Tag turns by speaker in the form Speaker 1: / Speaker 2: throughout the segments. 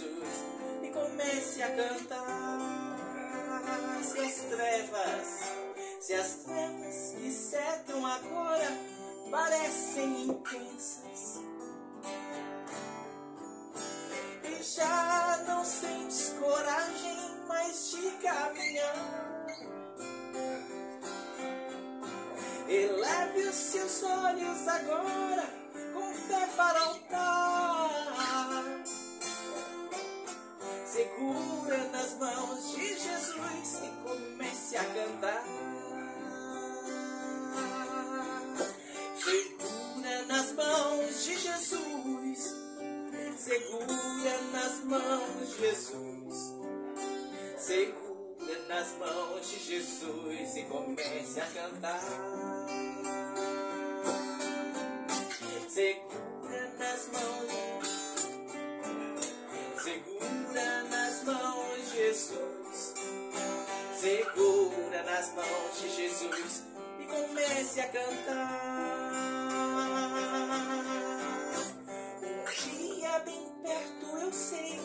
Speaker 1: Jesus e comece a cantar. Se as trevas, se as trevas que cercam agora parecem intensas e já não sentes coragem mais de caminhar. Eleve os seus olhos agora com fé para altar. Segura nas mãos de Jesus e comece a cantar. Segura nas mãos de Jesus. Segura nas mãos de Jesus. Segura nas mãos de Jesus e comece a cantar. Segura Segura nas mãos de Jesus e comece a cantar. Um dia bem perto eu sei,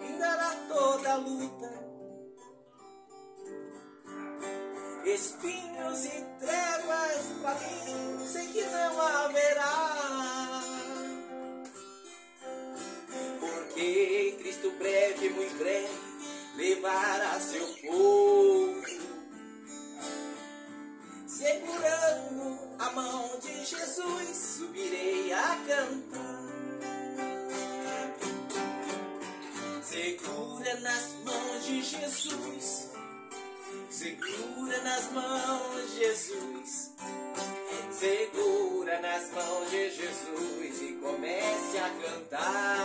Speaker 1: findará toda a luta. Espinhos e trevas pra mim, sei que não haverá. Porque Cristo breve, muito breve, levará seu povo. Segurando a mão de Jesus, subirei a cantar. Segura nas mãos de Jesus. Segura nas mãos de Jesus. Segura nas mãos de Jesus e comece a cantar.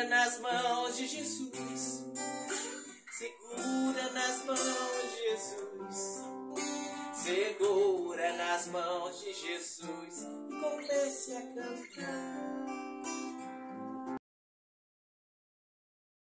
Speaker 1: Segura nas mãos de Jesus. Segura nas mãos de Jesus. Segura nas mãos de Jesus e comece a cantar.